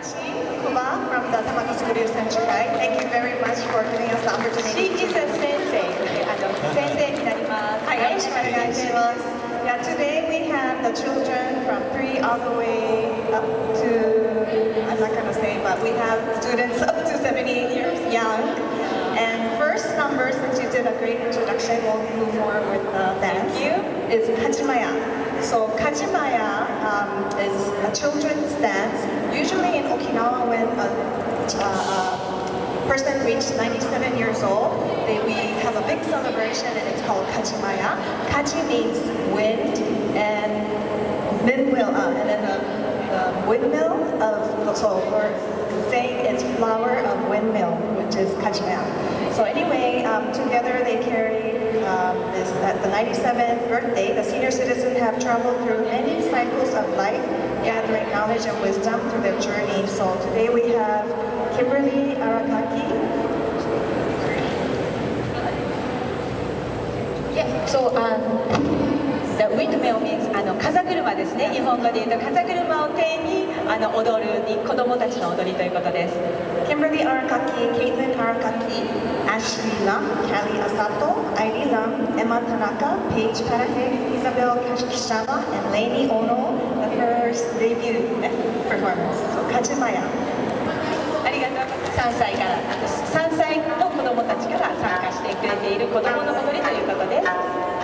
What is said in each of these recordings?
Hachi Kuba from the Tamagosu Ryu Senchukai. Thank you very much for giving us the opportunity. She is a sensei. あの先生になります。はい、よろしくお願いします。Yeah, today we have the children from three all the way up to, I'm not gonna say, but we have students up to 78 years young. And first number, since you did a great introduction, we'll move forward with the dance. Thank you. Is Kajimaya. So Kajimaya um, is a children's dance. Usually in Okinawa, when a, a person reaches 97 years old, they, we have a big celebration and it's called Kajimaya. Kaji means wind and windmill, uh, and then the, the windmill of, so we're saying it's flower of windmill, which is Kajimaya. So anyway, um, together they carry um, this, at the 97th birthday, the senior citizens have traveled through many cycles of life, gathering knowledge and wisdom through their journey. So today we have Kimberly Arakaki, Yeah, so um, the windmill means あの風車ですね。日本語で言うと風車を手にあの踊るに子供たちの踊りということです。Kimberly Arakaki, Caitlin Arakaki, Ashley Lam, Callie Asato, Heidi Lam, Emma Tanaka, Paige Parahe, Isabel Kashishama, and Lainey Ono, the first debut performance. So Kajimaya. ありがとうございます。3歳から3歳の子供たちから参加してくれている子供の踊りということです。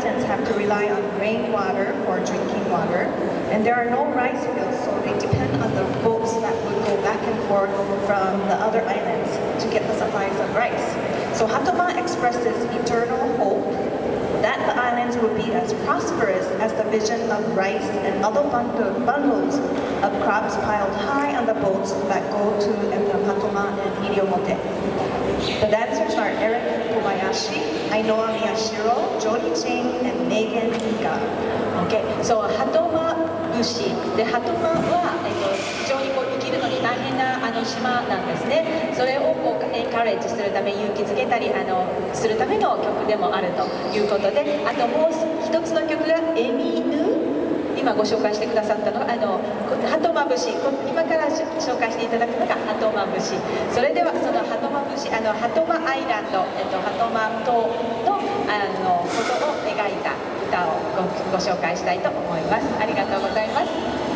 Inhabitants have to rely on rainwater for drinking water. And there are no rice fields, so they depend on the boats that would go back and forth from the other islands to get the supplies of rice. So Hatoma expresses eternal hope that the islands would be as prosperous as the vision of rice and other bundles of crops piled high on the boats that go to and from Hatoma and Iriomote. The dancers are Eric Kobayashi, Ainoa Miyashiro, Jody Ching, and Megan Ika. Okay. そうハトマ節でハトマは、えっと、非常にこう生きるのに大変なあの島なんですねそれをこうエンカレッジするため勇気づけたりあのするための曲でもあるということであともう一つの曲が「エミ」今ご紹介してくださったのがあのハトマ節こ今から紹介していただくのがハトマ節それではそのハトマ節あのハトマアイランド、えっと、ハトマ島のあのことを描いた歌をごご紹介したいと思います。ありがとうございます「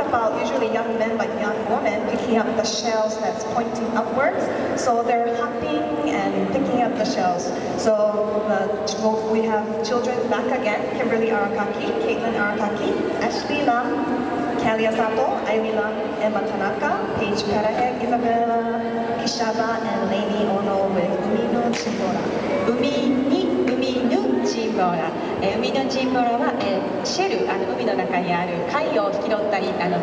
about usually young men but young women picking up the shells that's pointing upwards. So they're hopping and picking up the shells. So uh, we have children back again, Kimberly Arakaki, Caitlin Arakaki, Ashley Lam, Kalia Sato, Ivy Lam, Emma Tanaka, Paige Paraheg, Isabella Kishaba, and Lainey Ono with Umi no Chimbora. 海ジンボーラ、えー海のチンボーラは、えーシェルあの海の中にある貝を拾ったりあの、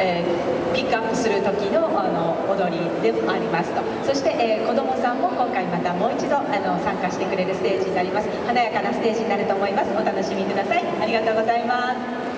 えーピックアップする時のあの踊りでもありますと。そして、えー子どもさんも今回またもう一度あの参加してくれるステージになります。華やかなステージになると思います。お楽しみください。ありがとうございます。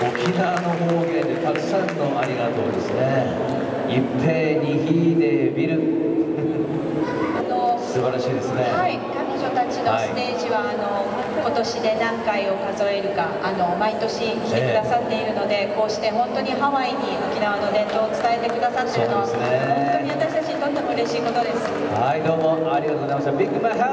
沖縄の方言でたくさんのありがとうですね。一平二比でビル。あの素晴らしいですね。はい、彼女たちのステージは、あの今年で何回を数えるかあの毎年来てくださっているので、こうして本当にハワイに沖縄の伝統を伝えてくださっているのは、ね。本当に私たちにとっても嬉しいことです。はいどうもありがとうございました。ビッグマン